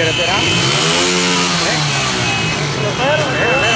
quieres esperar? ¿Eh? Espera,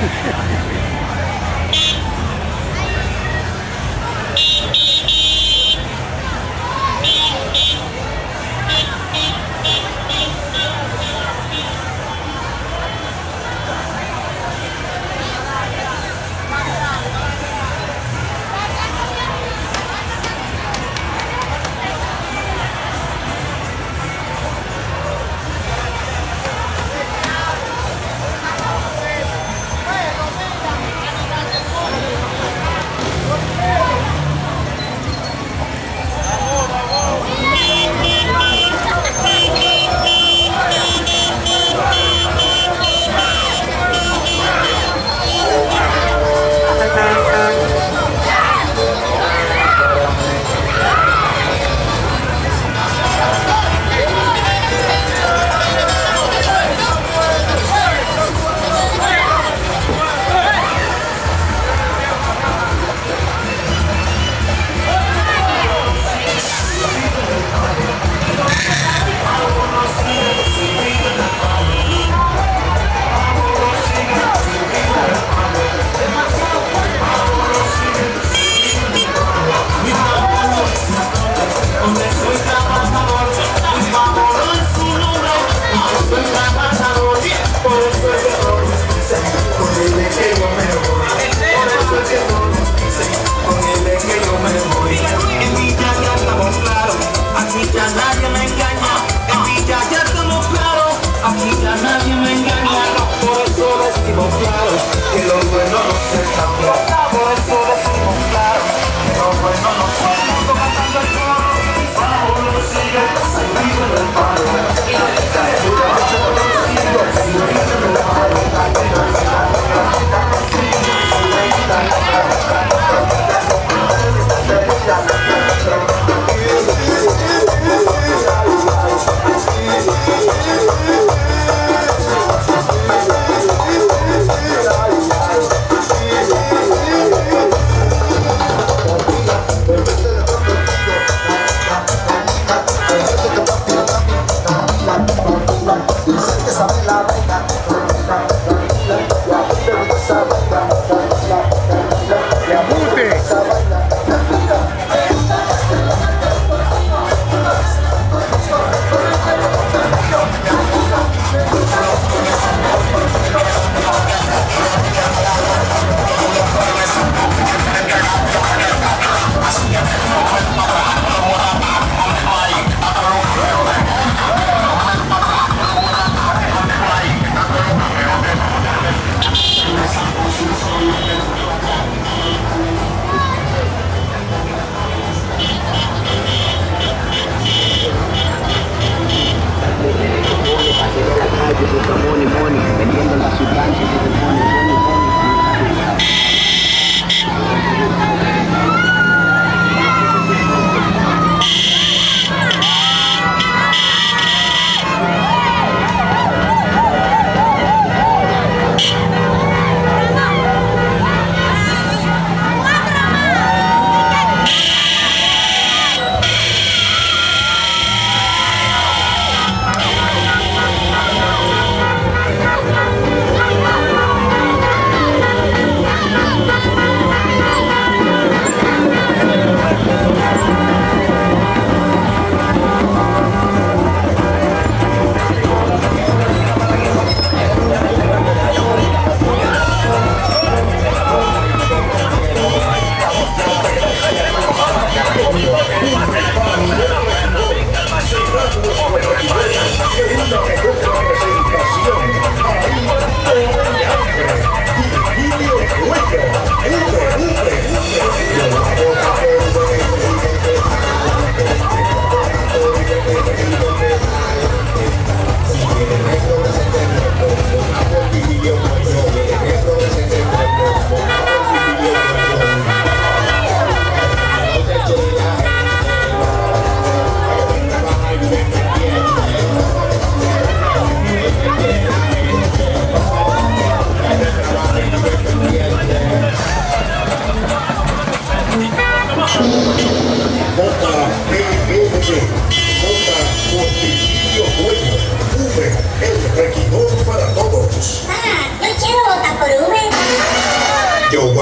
Yeah.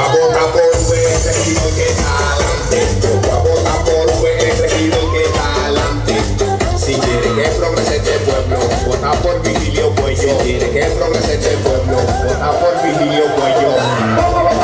a votar por un elegido que está adelante. A votar por un elegido que está adelante. Si quiere que progrese este pueblo, vota por Vigilio Cuello. Si quiere que progrese este pueblo, vota por Vigilio Cuello. ¡Vamos!